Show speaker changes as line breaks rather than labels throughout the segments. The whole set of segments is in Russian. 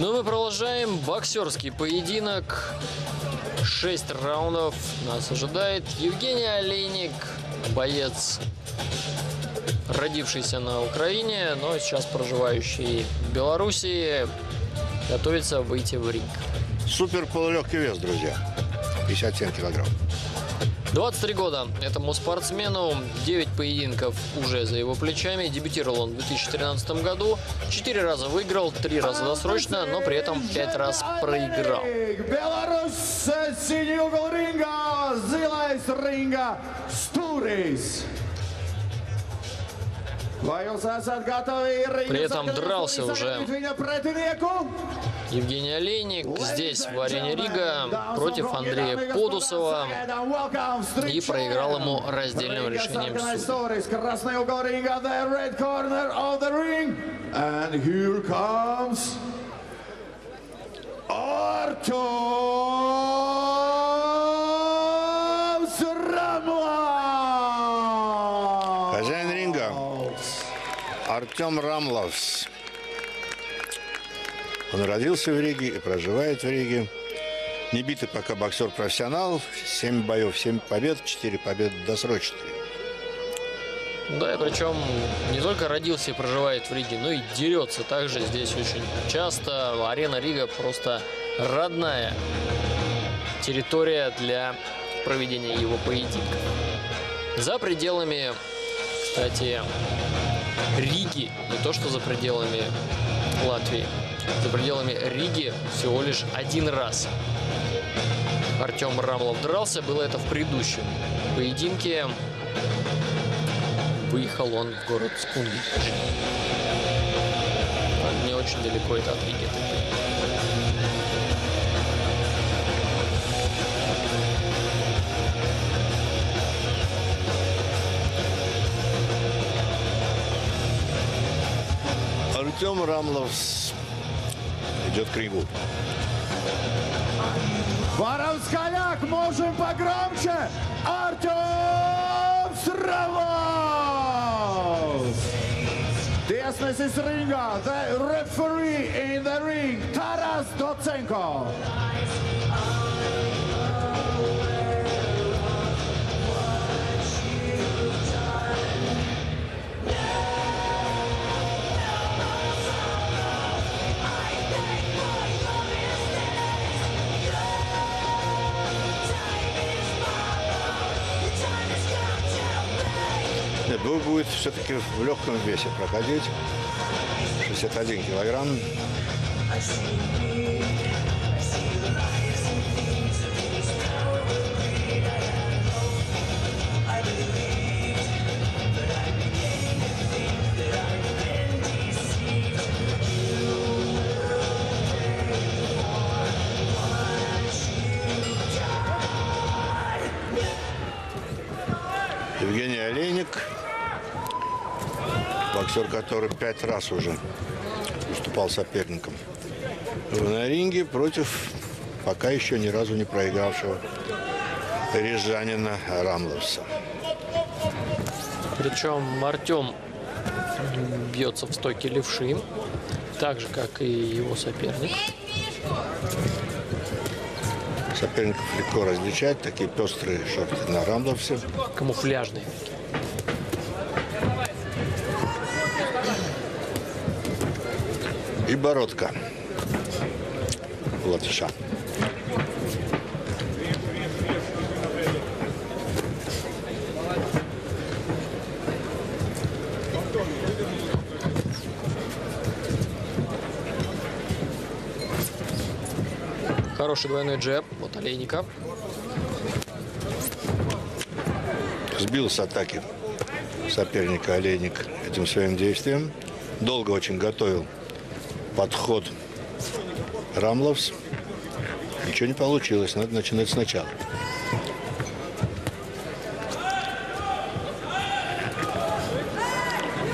Ну, мы продолжаем боксерский поединок. Шесть раундов нас ожидает. Евгений Олейник, боец, родившийся на Украине, но сейчас проживающий в Белоруссии, готовится выйти в ринг.
Супер полулегкий вес, друзья. 57 килограмм.
23 года этому спортсмену, 9 поединков уже за его плечами. Дебютировал он в 2013 году. 4 раза выиграл, 3 раза досрочно, но при этом 5 раз проиграл.
Беларусь, синий угол ринга, зила из ринга, Стурис.
При этом дрался уже. Евгений Олейник здесь, в арене Рига, против Андрея Подусова. И проиграл ему раздельным решением суда.
Красный Артем
Рамловс. Он родился в Риге и проживает в Риге. Не битый пока боксер-профессионал. 7 боев, 7 побед, 4 победы досрочные.
Да, и причем не только родился и проживает в Риге, но и дерется также здесь очень часто. Арена Рига просто родная территория для проведения его поединка. За пределами, кстати, Риги, не то что за пределами Латвии, за пределами Риги всего лишь один раз Артем Рамлов дрался. Было это в предыдущем поединке. Выехал он в город Скунди. Не очень далеко это от Риги.
Артем Рамловс идет к рингу.
Воровскаляк, можем погромче. Артем Срамов. Тесность из ринга. The referee in the ring. Taras Docenko.
Бой будет все-таки в легком весе проходить. 61 килограмм. Евгений Олейник, боксер, который пять раз уже выступал соперником на ринге против пока еще ни разу не проигравшего рижанина Рамловса.
Причем Артем бьется в стойке левши, так же, как и его соперник.
Соперников легко различать, такие пестрые шорты на Рамловсе.
Камуфляжный.
И бородка латыша.
Хороший двойной джеб от Олейника.
Сбил с атаки соперника Олейник этим своим действием. Долго очень готовил подход Рамловс. Ничего не получилось, надо начинать сначала.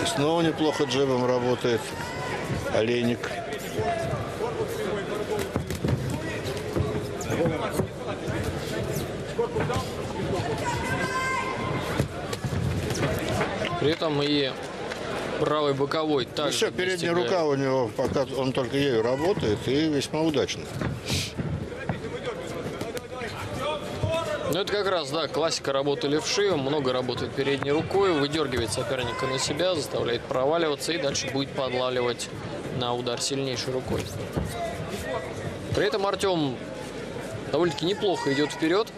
И снова неплохо джебом работает Олейник.
При этом и Правый боковой
Ну
также
все, передняя
достигает.
рука у него, пока он только ею работает, и весьма удачно.
Ну, это как раз, да, классика работы левши. Он много работает передней рукой, выдергивает соперника на себя, заставляет проваливаться и дальше будет подлавливать на удар сильнейшей рукой. При этом Артем довольно-таки неплохо идет вперед.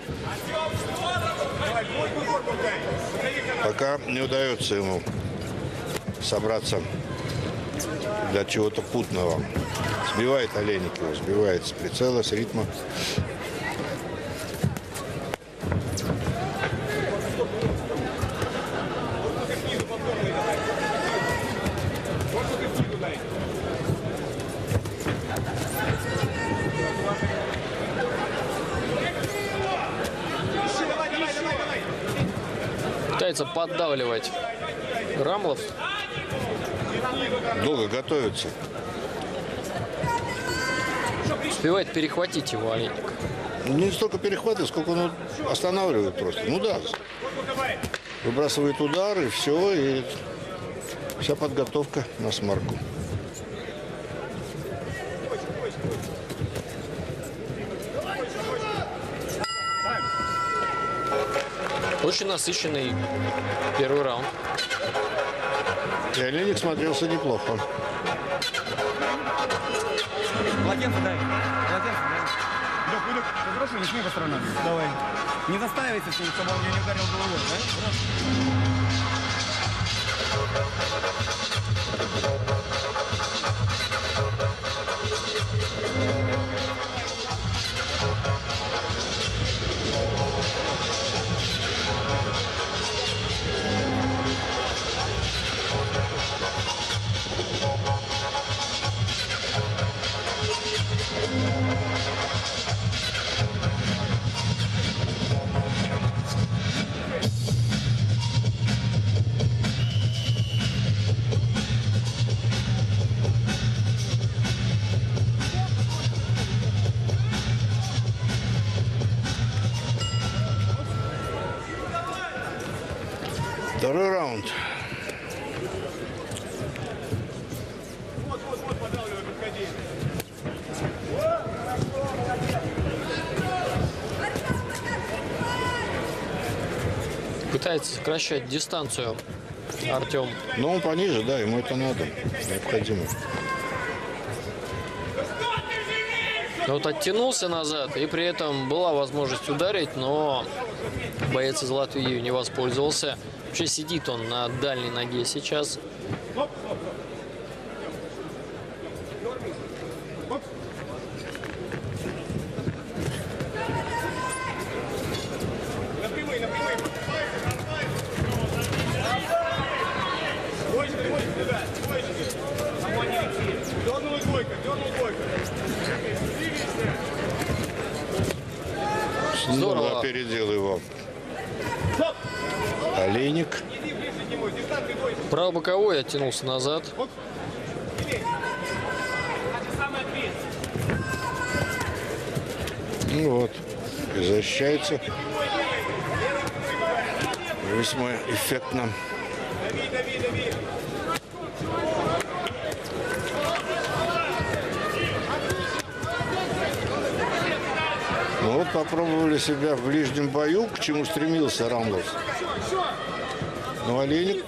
Пока не удается ему собраться для чего-то путного. Сбивает Олейник его, сбивает с прицела, с ритма.
Пытается поддавливать Рамлов.
Долго готовится.
Успевает перехватить его Олейник.
Не столько перехваты, сколько он останавливает просто. Ну да. Выбрасывает удар и все, и вся подготовка на смарку.
Очень насыщенный первый раунд.
И смотрелся неплохо.
Полотенце дай. Полотенце по сторонам. Давай. Не ним, чтобы он меня не ударил головой, да?
Второй
Пытается сокращать дистанцию Артем.
Но он пониже, да, ему это надо. Необходимо.
Вот оттянулся назад, и при этом была возможность ударить, но боец из Латвии не воспользовался. Вообще сидит он на дальней ноге сейчас. Оттянулся назад.
Ну вот. И защищается. Весьма эффектно. Ну вот попробовали себя в ближнем бою, к чему стремился Рамлов. Но Олейник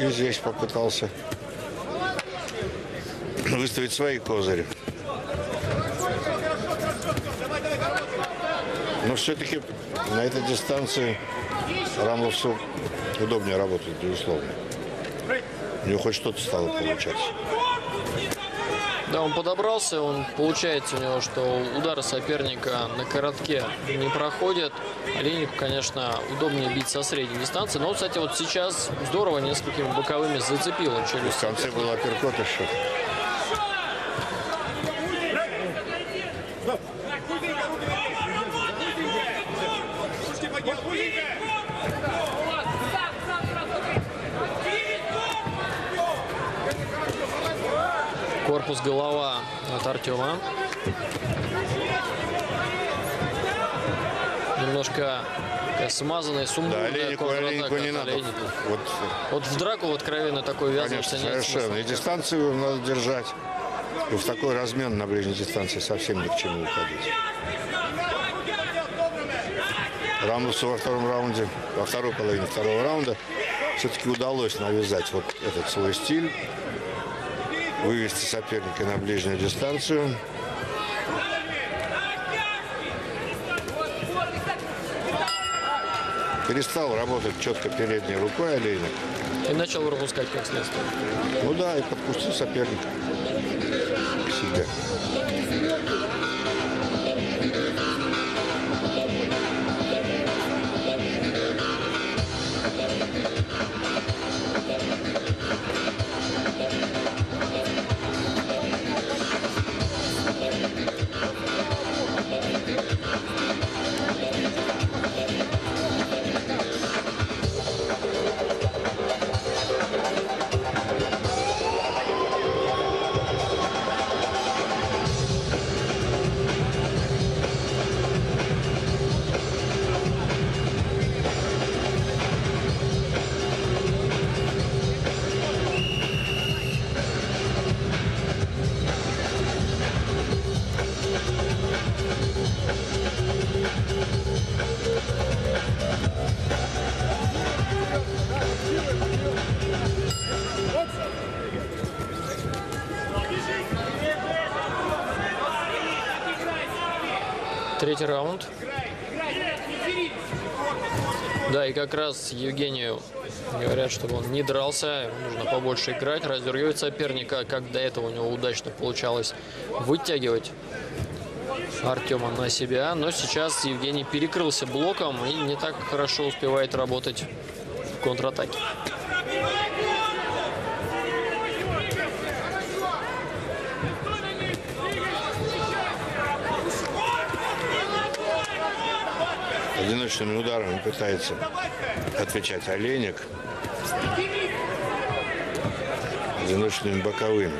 и здесь попытался выставить свои козыри. Но все-таки на этой дистанции Рамловцу удобнее работать, безусловно. У него хоть что-то стало получаться.
Да, он подобрался, он получается у него, что удары соперника на коротке не проходят. Олейнику, конечно, удобнее бить со средней дистанции. Но, кстати, вот сейчас здорово несколькими боковыми зацепил он
В
челюсть.
конце был апперкот еще.
Корпус, голова от Артема. Немножко смазанная,
Да,
сумбурная
Олейнику,
контратака
Олейнику не надо. Вот,
Вот в драку откровенно такой
конечно,
ввязываться нет
совершенно.
смысла.
И дистанцию надо держать. И в такой размен на ближней дистанции совсем ни к чему уходить. Рамусу во втором раунде, во второй половине второго раунда все-таки удалось навязать вот этот свой стиль, вывести соперника на ближнюю дистанцию. Перестал работать четко передней рукой Олейник.
И начал пропускать как следствие.
Ну да, и подпустил соперника к себе.
Третий раунд. Да, и как раз Евгению говорят, чтобы он не дрался, нужно побольше играть, раздергивать соперника, как до этого у него удачно получалось вытягивать Артема на себя. Но сейчас Евгений перекрылся блоком и не так хорошо успевает работать в контратаке.
Одиночными ударами пытается отвечать Олейник. Одиночными боковыми.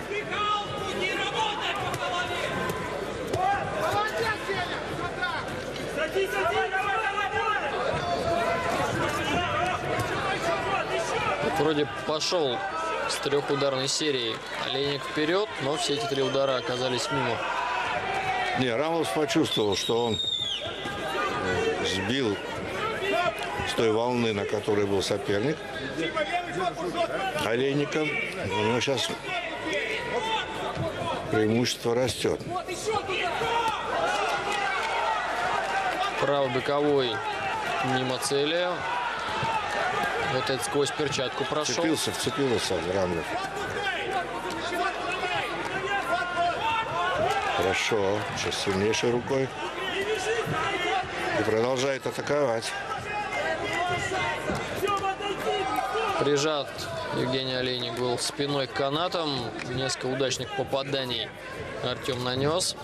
Вот вроде пошел с трехударной серии Олейник вперед, но все эти три удара оказались мимо.
Не, Рамос почувствовал, что он сбил с той волны, на которой был соперник. Олейника. У него сейчас преимущество растет.
Правый боковой мимо цели. Вот это сквозь перчатку прошел.
Вцепился, вцепился в Рамлев. Хорошо. Сейчас сильнейшей рукой. И продолжает атаковать.
Прижат Евгений Олейник был спиной к канатам. Несколько удачных попаданий Артем нанес.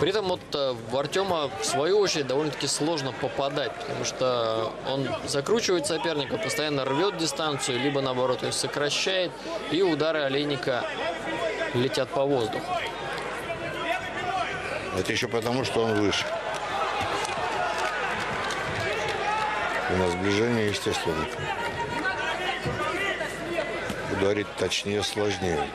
При этом вот э, в Артема, в свою очередь, довольно-таки сложно попадать, потому что он закручивает соперника, постоянно рвет дистанцию, либо наоборот ее сокращает, и удары Олейника летят по воздуху.
Это еще потому, что он выше. У нас сближение, естественно. Ударить точнее, сложнее.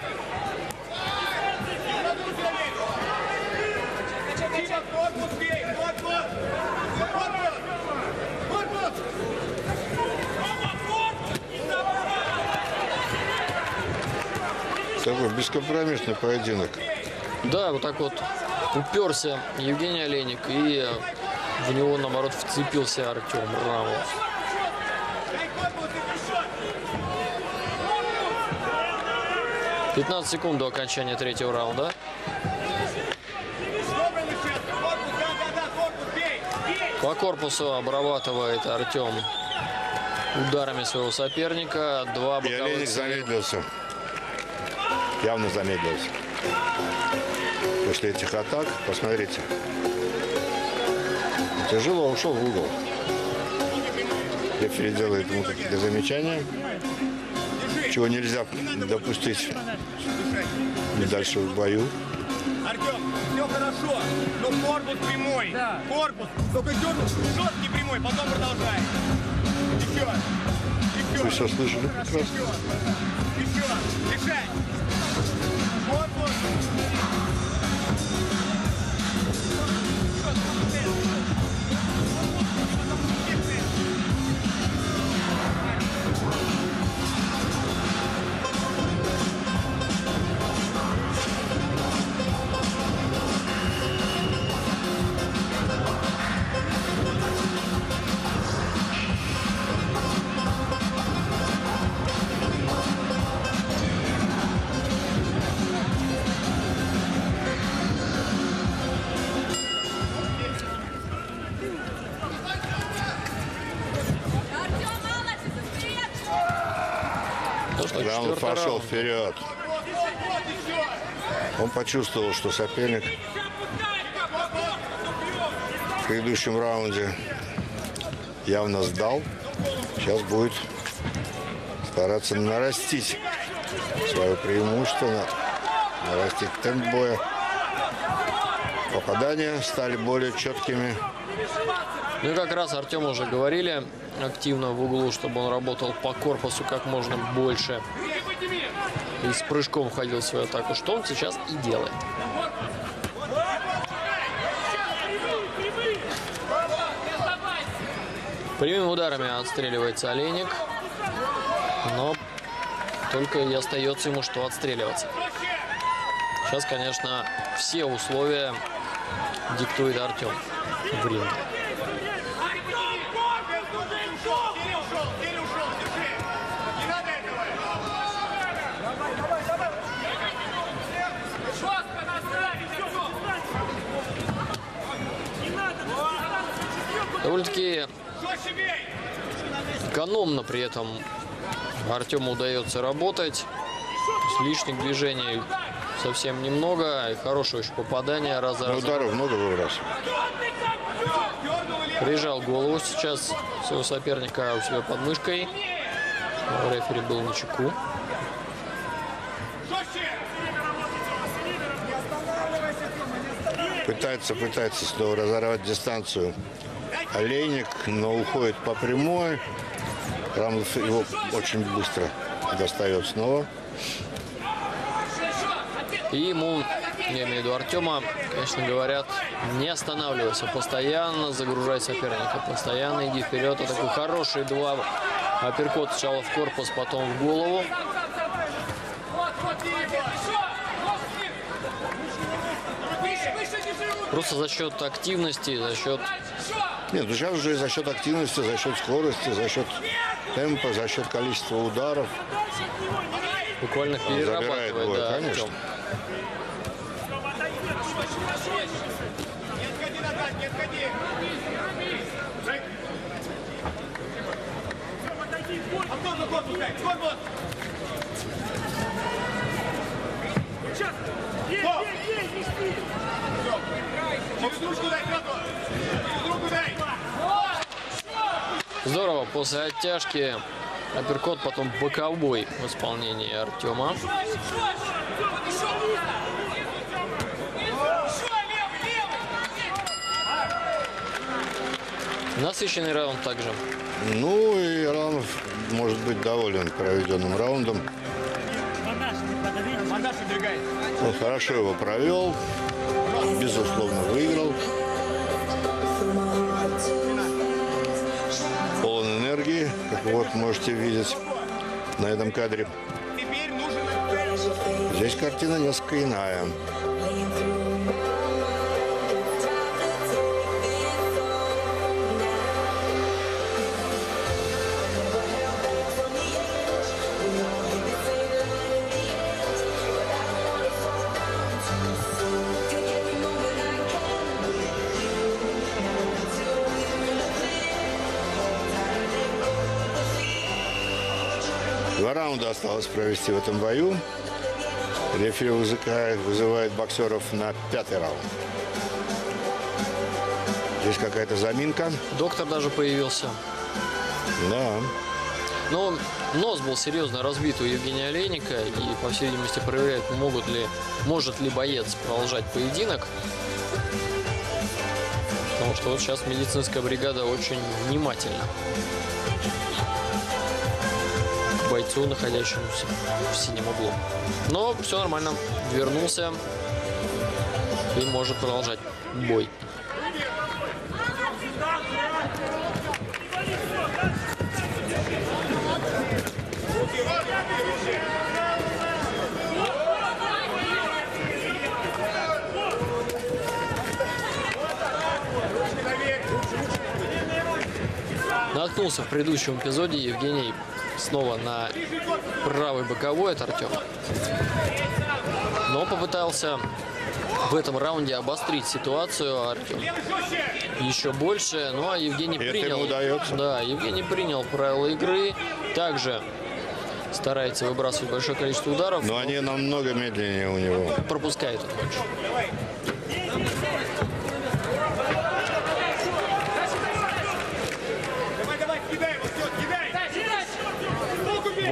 Такой бескомпромиссный поединок.
Да, вот так вот уперся Евгений Олейник, и в него, наоборот, вцепился Артем Рамов. Пятнадцать секунд до окончания третьего раунда. По корпусу обрабатывает Артем ударами своего соперника. Два боковых слева.
замедлился. Явно замедлился. После этих атак, посмотрите. Тяжело ушел в угол. Рефери делает ему какие-то замечания, чего нельзя допустить дальше в бою.
Артем, все хорошо, но корпус прямой.
Да.
Корпус. Только дернул, жесткий прямой, потом продолжай. Еще. Еще.
Вы все слышали прекрасно.
Еще. Решай. Корпус.
Что,
Рамов
четвертый
пошел
раунд.
вперед. Он почувствовал, что соперник в предыдущем раунде явно сдал. Сейчас будет стараться нарастить свое преимущество, на- нарастить темп боя. Попадания стали более четкими.
Ну и как раз Артем уже говорили активно в углу, чтобы он работал по корпусу как можно больше. И с прыжком входил в свою атаку, что он сейчас и делает. Прямыми ударами отстреливается Олейник. Но только и остается ему что отстреливаться. Сейчас, конечно, все условия диктует Артем в экономно при этом Артему удается работать. Лишних движений совсем немного. И хорошее еще попадание раз за разом.
ударов много.
Дернул и
Прижал голову сейчас своего соперника у себя под мышкой. Рефери был на чеку.
Пытается, пытается снова разорвать дистанцию. Олейник, но уходит по прямой. Рамлов его очень быстро достает снова.
И ему, я имею в виду Артема, конечно, говорят, не останавливайся, постоянно загружай соперника, постоянно иди вперед. Это такой хороший два апперкот сначала в корпус, потом в голову. Просто за счет активности, за счет
Нет, ну сейчас уже за счет активности, за счет скорости, за счет темпа, за счет количества ударов.
буквально
забирает
перерабатывает
бой,
да,
конечно.
Артем.
Не отходи назад, не. Стоп. Через ручку дай, сразу. Через руку дай.
Здорово, после оттяжки апперкот, потом боковой в исполнении Артема. Насыщенный раунд также.
Ну и Рамов может быть доволен проведенным раундом. Он хорошо его провел, безусловно выиграл. Вот можете видеть на этом кадре. Здесь картина несколько иная. Раунда осталось провести в этом бою. Рефери вызывает, вызывает боксеров на пятый раунд. Здесь какая-то заминка.
Доктор даже появился.
Да.
Ну, Нос был серьезно разбит у Евгения Олейника, и, по всей видимости, проверяют, могут ли, может ли боец продолжать поединок. Потому что вот сейчас медицинская бригада очень внимательна бойцу, находящемуся в синем углу. Но все нормально, вернулся и может продолжать бой. Наткнулся в предыдущем эпизоде Евгений снова на правый боковой от Артема. Но попытался в этом раунде обострить ситуацию Артем. Еще больше. Ну а Евгений
Это
принял.
удается.
Да, Евгений принял правила игры. Также старается выбрасывать большое количество ударов.
Но они намного медленнее у него.
пропускает он больше.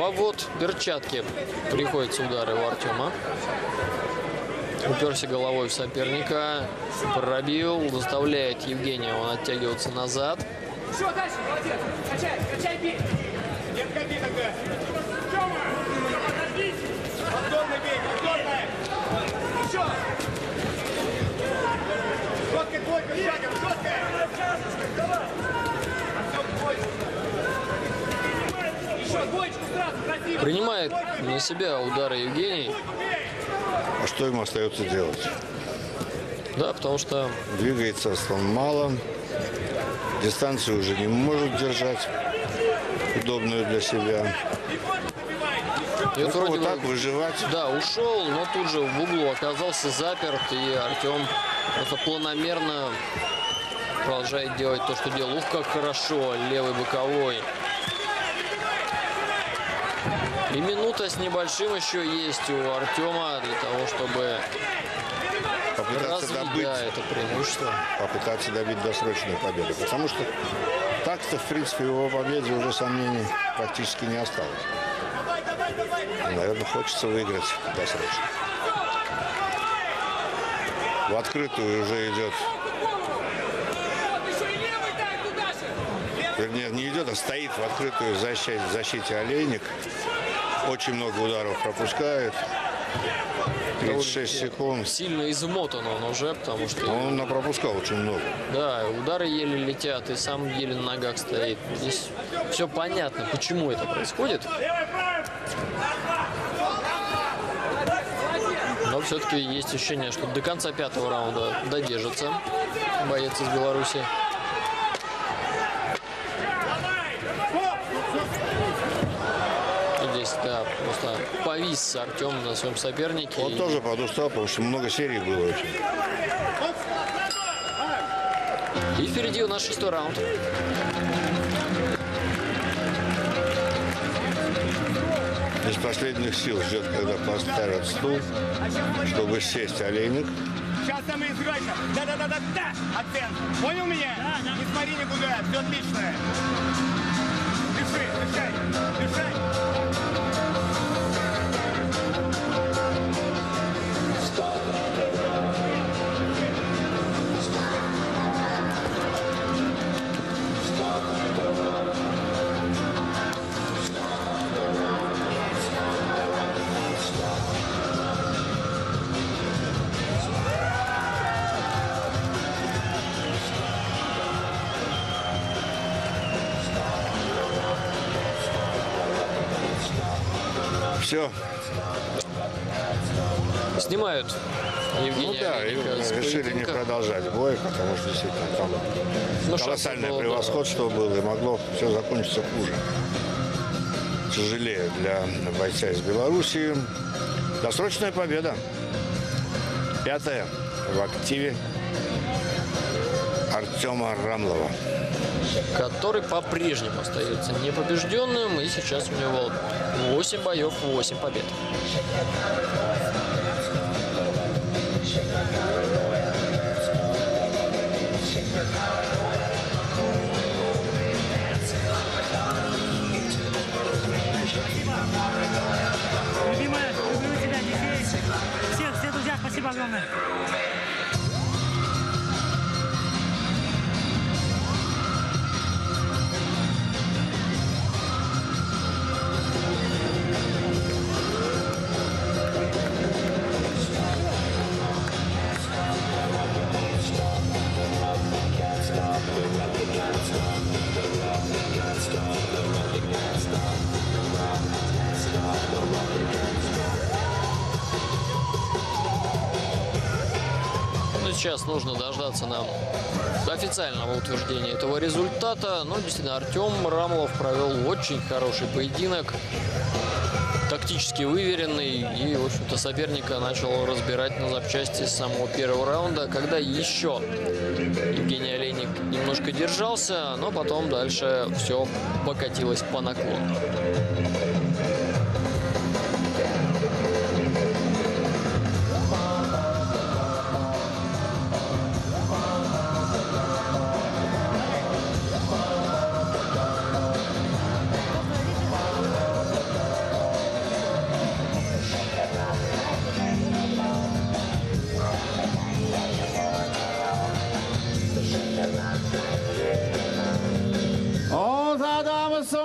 Вовод перчатки. Приходится удары у Артема. Уперся головой в соперника. Пробил. Заставляет Евгения он оттягиваться назад.
Еще дальше, молодец. Качай, качай, бей.
Не отходи тогда! Повторно бей, повторно!
Еще.
Двойка, шагом,
Принимает на себя удары Евгений.
А что ему остается делать?
Да, потому что
Двигается он мало. Дистанцию уже не может держать. Удобную для себя.
и вот
Ну,
вроде
вот
бы-
так выживать.
Да, ушел, но тут же в углу оказался заперт, и Артем просто планомерно продолжает делать то, что делал. Ух, как хорошо, левый боковой. И минута с небольшим еще есть у Артема для того, чтобы
Попытаться
развить
добыть,
да, это преимущество.
попытаться добить досрочную победу. Потому что так-то, в принципе, в его победе уже сомнений практически не осталось. Наверное, хочется выиграть досрочно. В открытую уже идет, вернее, не идет, а стоит в открытую защите, защите олейник. Очень много ударов пропускает. 36 секунд.
Сильно измотан он уже, потому что
Он напропускал очень много.
Да, удары еле летят, и сам еле на ногах стоит. Здесь все понятно, почему это происходит. Но все-таки есть ощущение, что до конца пятого раунда додержится боец из Беларуси. И здесь, да, просто повис Артем на своем сопернике.
Он
И
тоже подустал, потому что много серий было очень.
И впереди у нас шестой раунд.
Из последних сил ждет, когда поставят стул, чтобы сесть олейник.
Сейчас самоизграйка! Да-да-да-да-да! Акцент! Понял меня? Не смотри никуда, все отлично! Дыши, дышай, дышай!
Все.
Снимают
Ну
Евгения
да, и
Олейника с
решили не продолжать бой, потому что действительно там
Ну, шансов
колоссальное
было, да.
превосходство было, и могло все закончиться хуже. Тяжелее для бойца из Белоруссии. Досрочная победа. Пятая в активе Артема Рамлова
который по-прежнему остается непобежденным. И сейчас у него 8 боев, 8 побед. Спасибо огромное. Сейчас нужно дождаться нам официального утверждения этого результата. Но действительно, Артем Рамлов провел очень хороший поединок. Тактически выверенный. И, в общем-то, соперника начал разбирать на запчасти с самого первого раунда. Когда еще Евгений Олейник немножко держался, но потом дальше все покатилось по наклону.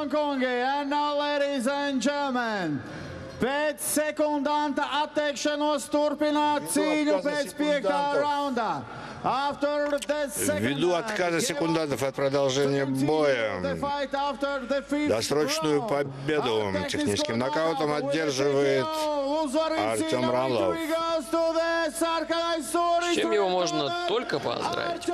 Un kungi, and now ladies and gentlemen. Pēc sekundanta atteikšanos turpināt cīņu
отказа
pēc piektā second
Ввиду
round,
отказа секундантов от продолжения
the
боя,
fight after the fifth
досрочную
round.
победу техническим нокаутом одерживает Артем Рамлов.
С чем его можно только поздравить.